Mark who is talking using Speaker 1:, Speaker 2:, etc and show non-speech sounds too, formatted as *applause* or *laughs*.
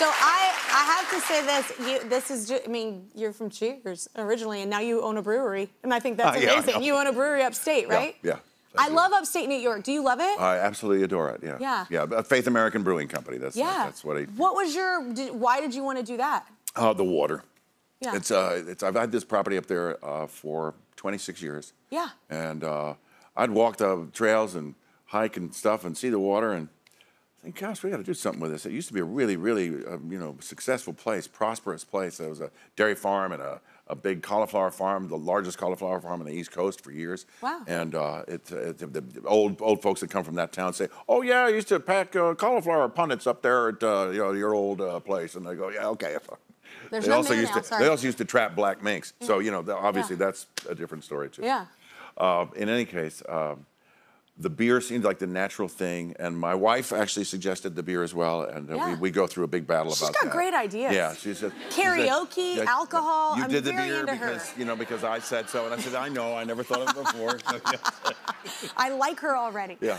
Speaker 1: So I, I have to say this. You, this is, ju- I mean, you're from Cheers originally, and now you own a brewery, and I think that's
Speaker 2: Uh, yeah,
Speaker 1: amazing. you own a brewery upstate, right?
Speaker 2: yeah.
Speaker 1: I
Speaker 2: do.
Speaker 1: love upstate New York. Do you love it?
Speaker 2: I absolutely adore it. Yeah.
Speaker 1: Yeah.
Speaker 2: Yeah. Faith American Brewing Company. That's
Speaker 1: yeah.
Speaker 2: That's what I.
Speaker 1: What was your? Did, why did you want to do that?
Speaker 2: Oh, the water.
Speaker 1: Yeah.
Speaker 2: It's uh, it's I've had this property up there uh, for 26 years.
Speaker 1: Yeah.
Speaker 2: And uh, I'd walk the trails and hike and stuff and see the water and think, gosh, we got to do something with this. It used to be a really, really, uh, you know, successful place, prosperous place. There was a dairy farm and a, a big cauliflower farm, the largest cauliflower farm on the East Coast for years.
Speaker 1: Wow.
Speaker 2: And uh, it, it, the, old old folks that come from that town say, "Oh yeah, I used to pack uh, cauliflower punnets up there at uh, you know your old uh, place." And they go, "Yeah, okay." *laughs*
Speaker 1: There's
Speaker 2: they
Speaker 1: no
Speaker 2: also used
Speaker 1: now,
Speaker 2: to
Speaker 1: sorry.
Speaker 2: they also used to trap black minks. So you know, obviously
Speaker 1: Yeah.
Speaker 2: that's a different story too.
Speaker 1: Yeah.
Speaker 2: Uh, in any case, um, the beer seemed like the natural thing, and my wife actually suggested the beer as well, and uh,
Speaker 1: Yeah.
Speaker 2: we, we go through a big battle
Speaker 1: She's
Speaker 2: about that.
Speaker 1: She's got great ideas.
Speaker 2: Yeah, she said she said,
Speaker 1: Karaoke, alcohol,
Speaker 2: You
Speaker 1: I'm
Speaker 2: did the beer
Speaker 1: into her."
Speaker 2: because you know because I said so, and I said I know I never thought of it before. *laughs*
Speaker 1: I like her already.
Speaker 2: yeah.